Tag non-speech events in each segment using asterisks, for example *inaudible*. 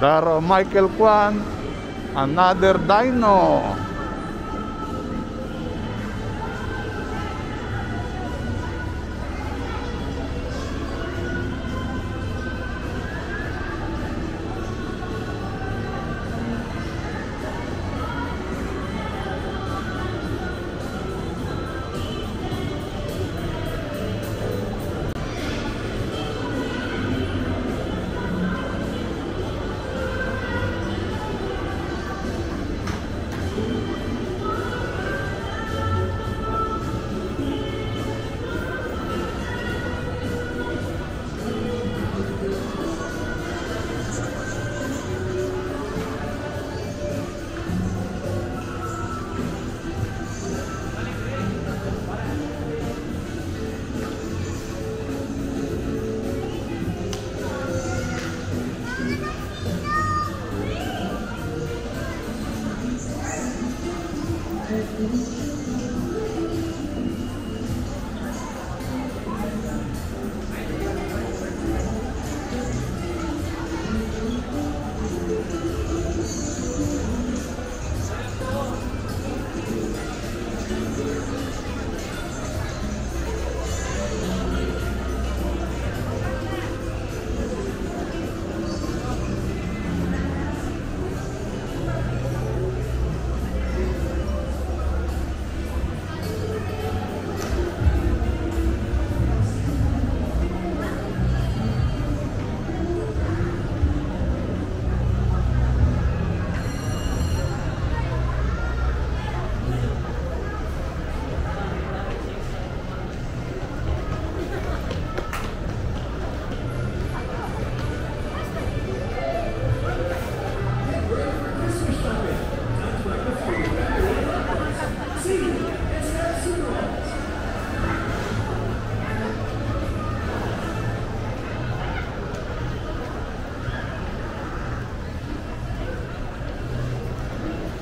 Daro Michael Kwan, another dino.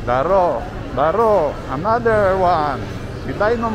Daro, Daro, another one. Si Dino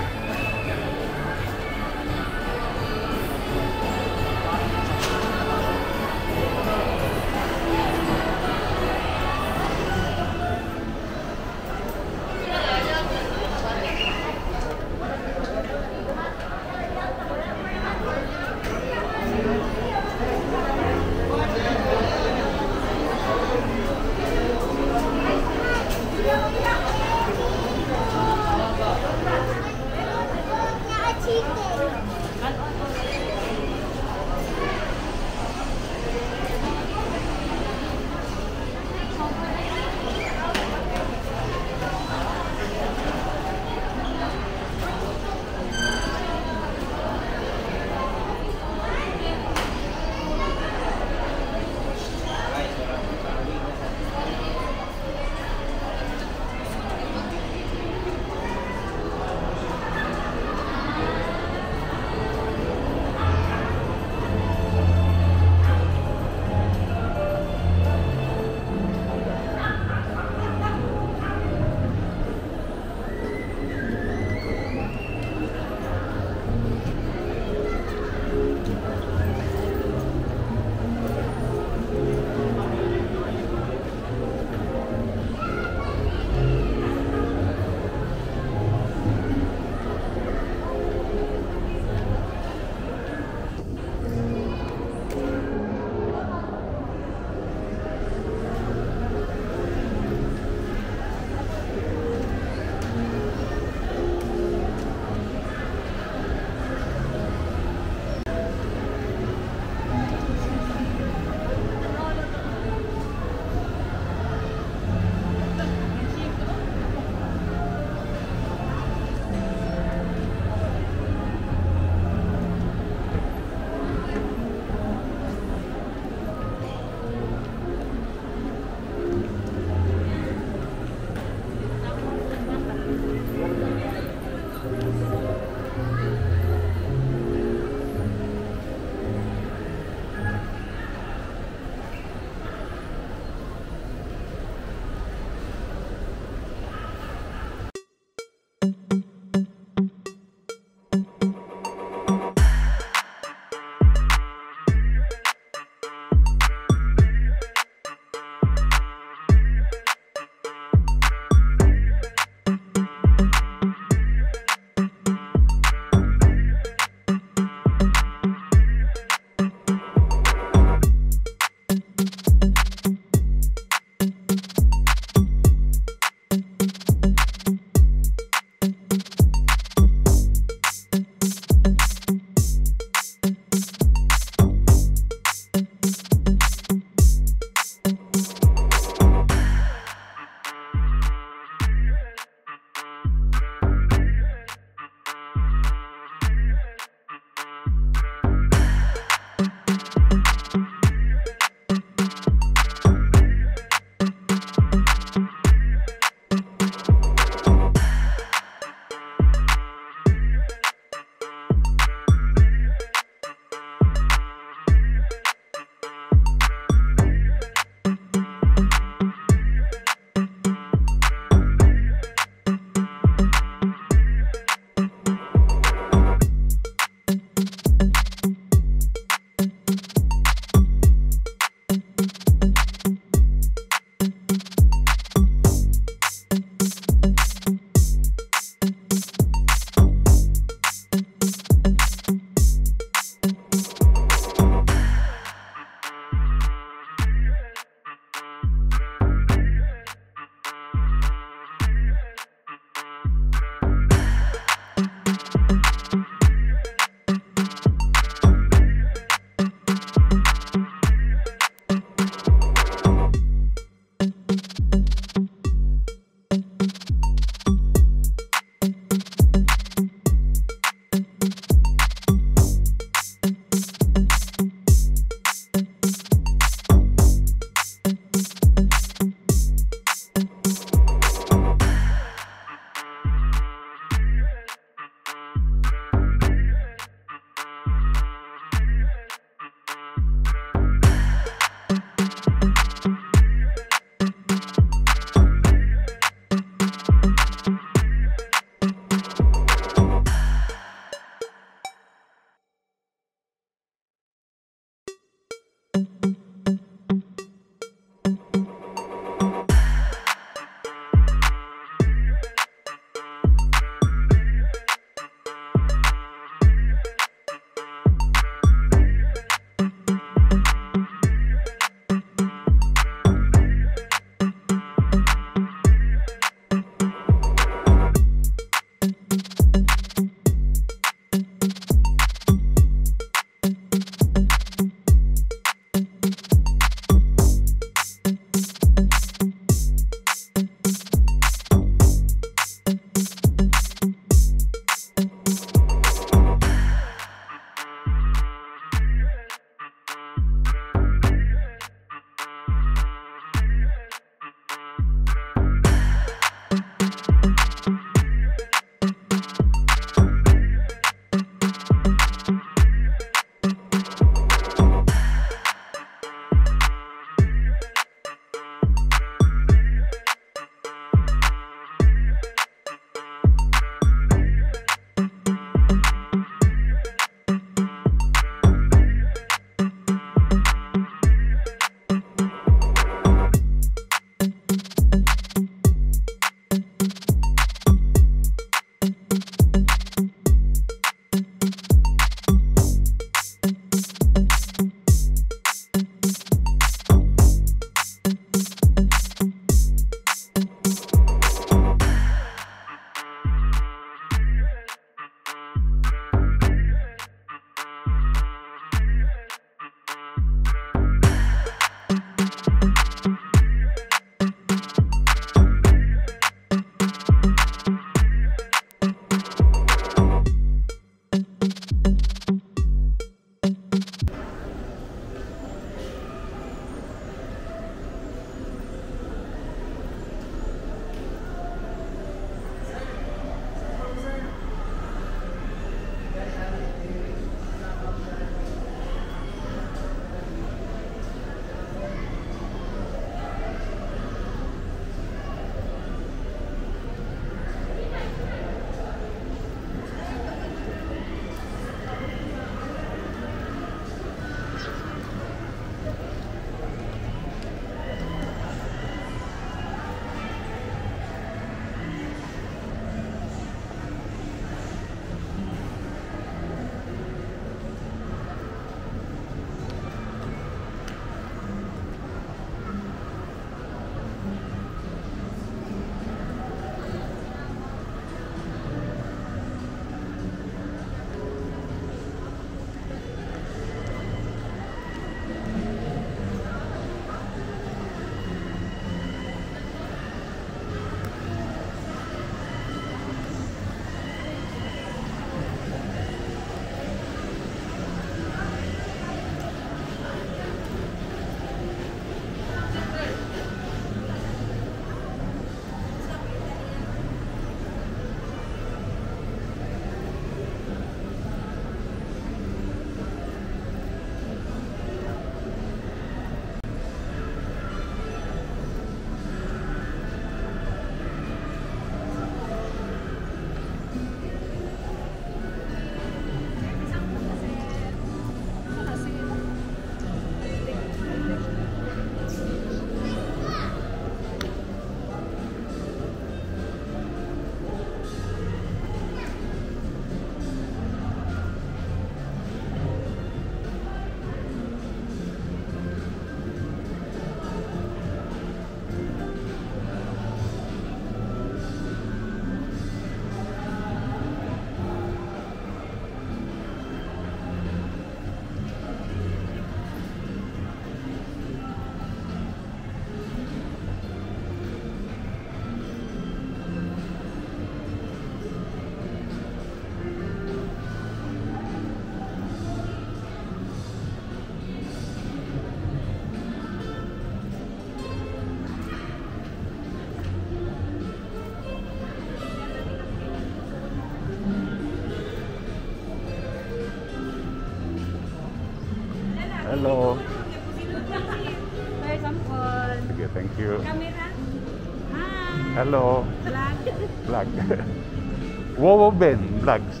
Wowo Ben Vlogs.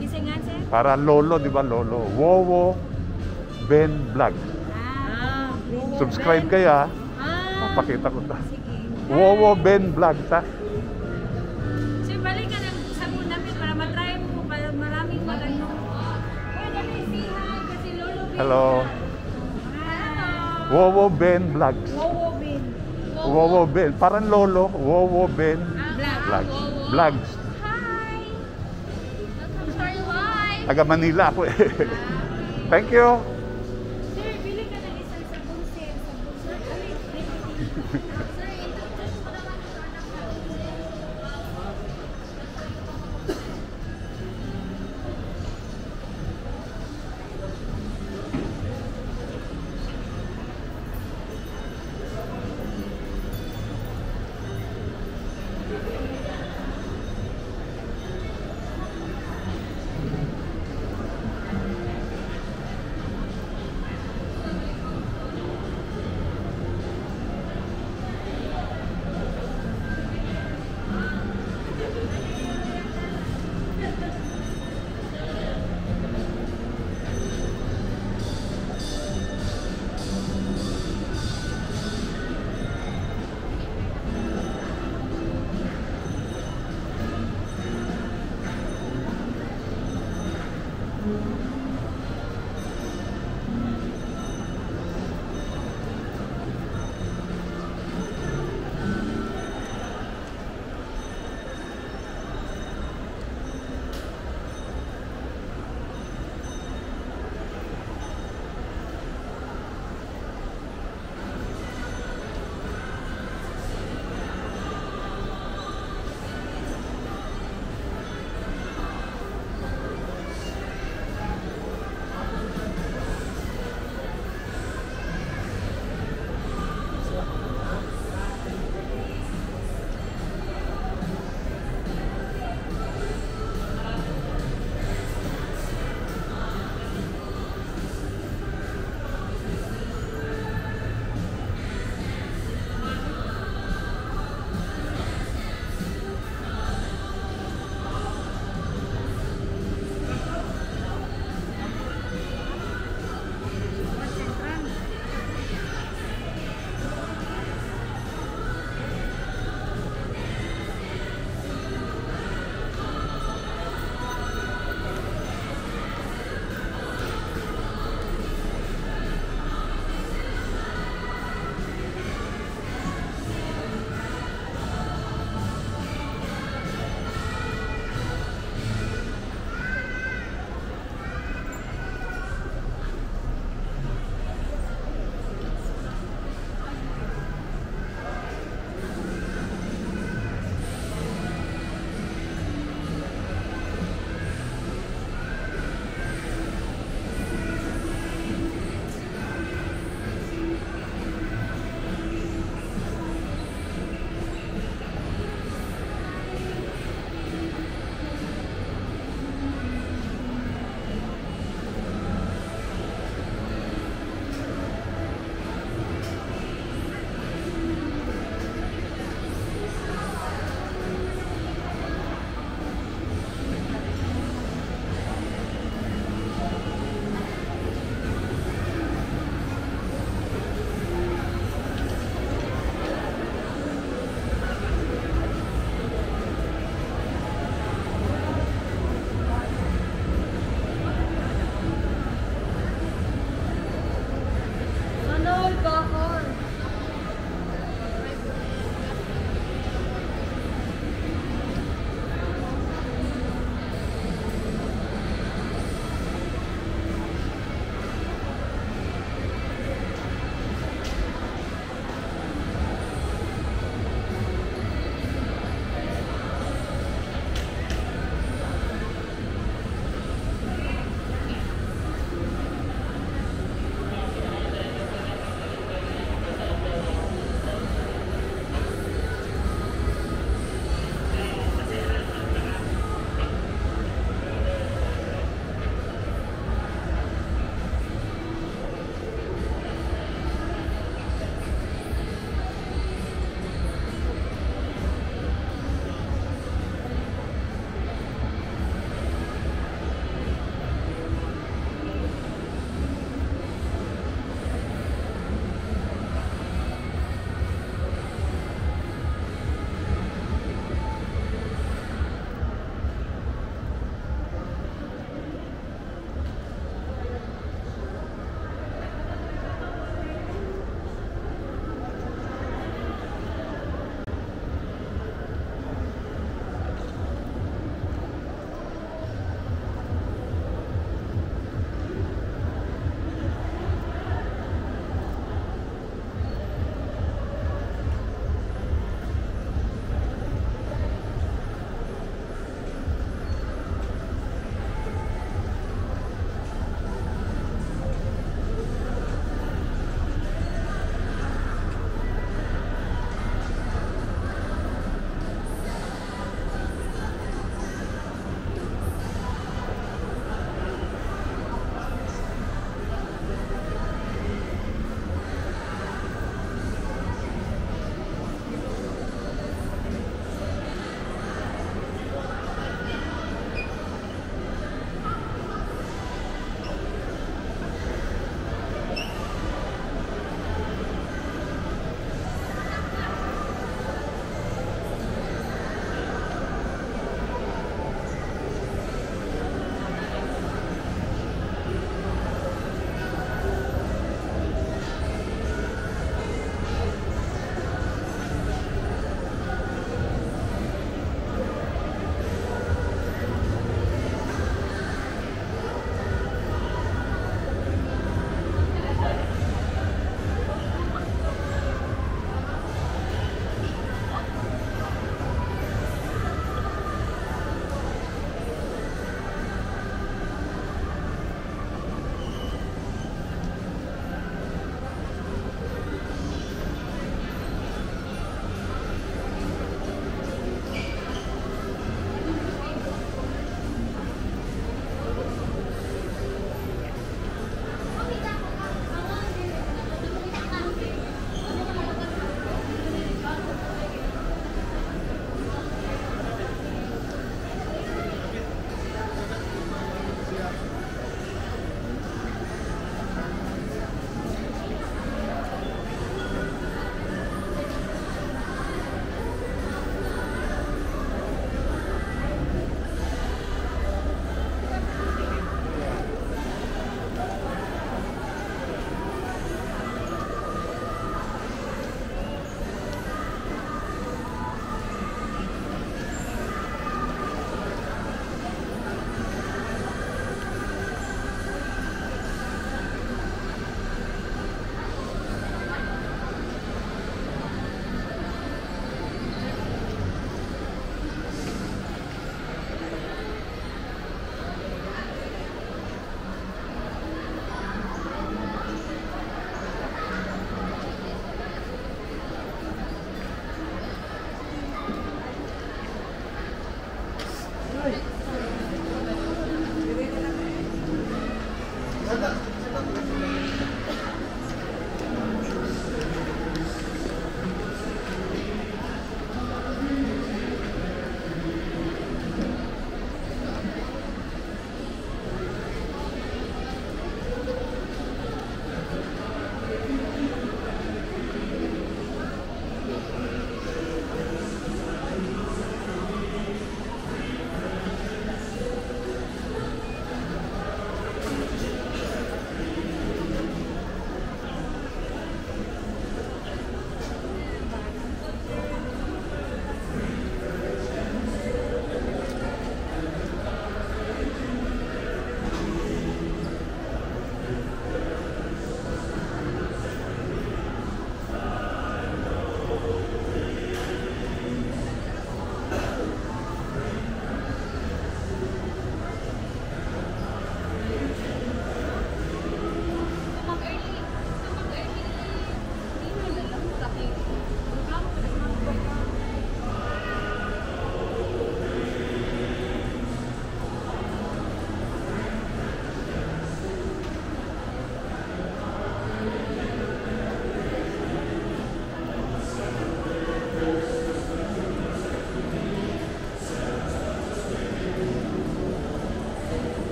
Gisingan sir? Para lolo, di ba lolo? Wowo Ben Vlog. Ah. Subscribe kayo ha. Ah. Papakita ko ta. Sige. Wowo Ben Vlog ha. Sir, balik ka ng sa namin para matry mo para maraming magano. Uy, dali say hi kasi lolo. Bin. Hello. Hello. Wowo Ben Vlogs. Wowo Bin. Wowo Ben. Parang lolo. Wowo Ben Vlog. Vlogs. Vlogs. Taga Manila ako eh. *laughs* Thank you. Sir, bili ka ng isang sabon sir. Sabon sir.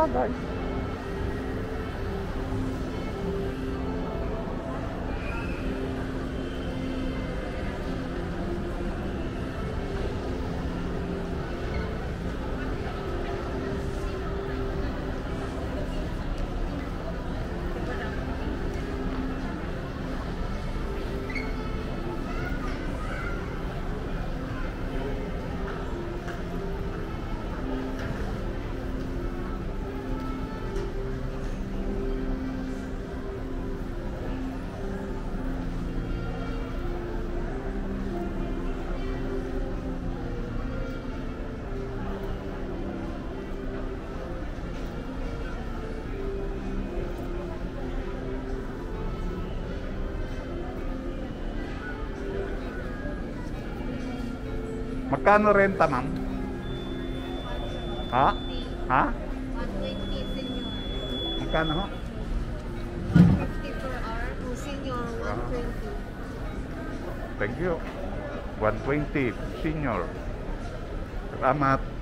Ah, Magkano renta, ma'am? Ha? Ha? 120 senior. Magkano ho? 150 per hour. Kung senior, 120. Thank you. 120 senior. Salamat.